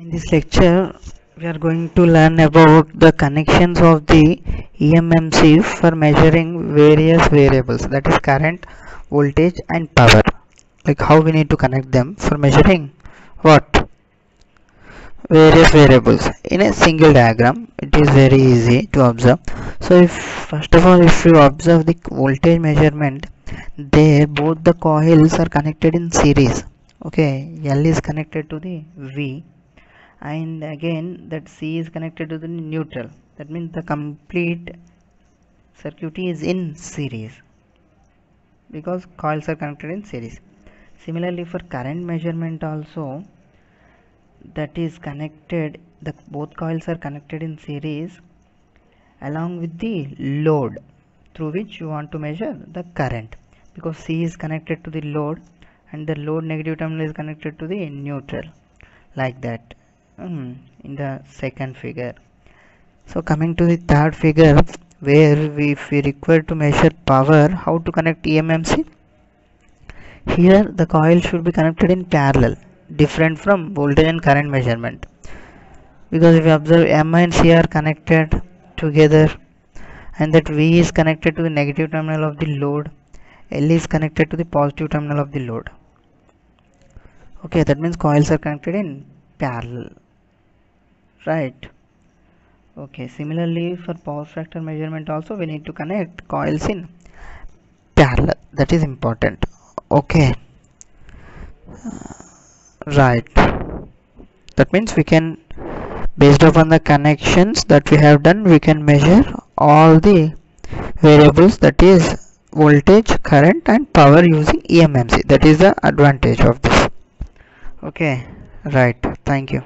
In this lecture, we are going to learn about the connections of the EMMC for measuring various variables that is current, voltage and power. Like how we need to connect them for measuring what? Various variables in a single diagram. It is very easy to observe. So if first of all if you observe the voltage measurement there both the coils are connected in series okay L is connected to the V and again that C is connected to the neutral. That means the complete circuit is in series. Because coils are connected in series. Similarly for current measurement also that is connected the both coils are connected in series along with the load through which you want to measure the current. Because C is connected to the load and the load negative terminal is connected to the neutral. Like that um, in the second figure. So coming to the third figure where we, if we require to measure power how to connect EMMC here the coil should be connected in parallel different from voltage and current measurement. Because if you observe M and C are connected together and that V is connected to the negative terminal of the load L is connected to the positive terminal of the load. Okay that means coils are connected in parallel right. Okay similarly for power factor measurement also we need to connect coils in parallel. That is important. Okay. Uh, right. That means we can based upon the connections that we have done we can measure all the variables that is voltage current and power using EMMC that is the advantage of this. Okay. Right. Thank you